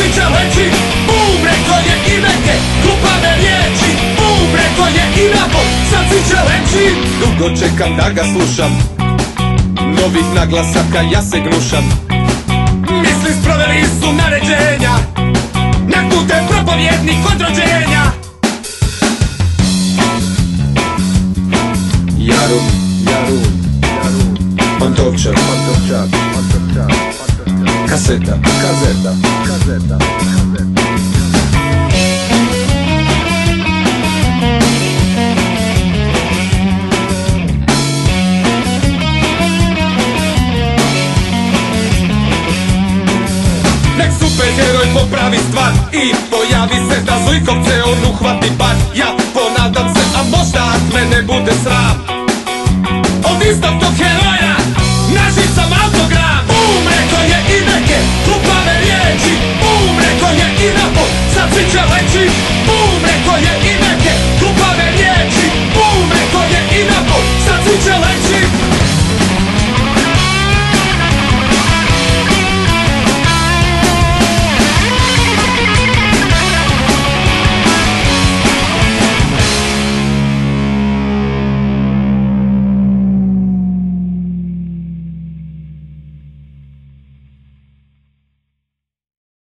sviđa leći Bum, rekao je i neke glupave riječi Bum, rekao je i napol, sad sviđa leći Dugo čekam da ga slušam Novih naglasaka ja se gnušam. Misli sproveli su naređenja Na putem propovjednih od rođenja. Jarun, Jarun Pantovčak, Pantovčak, Pantovčak, Kaseta, kazeta, kazeta, kazeta Nek superheroj popravi stvar I pojavi se da zujkovce on uhvati bar. Ja ponadam se, a možda ak me ne bude sram. Od istog tog heroja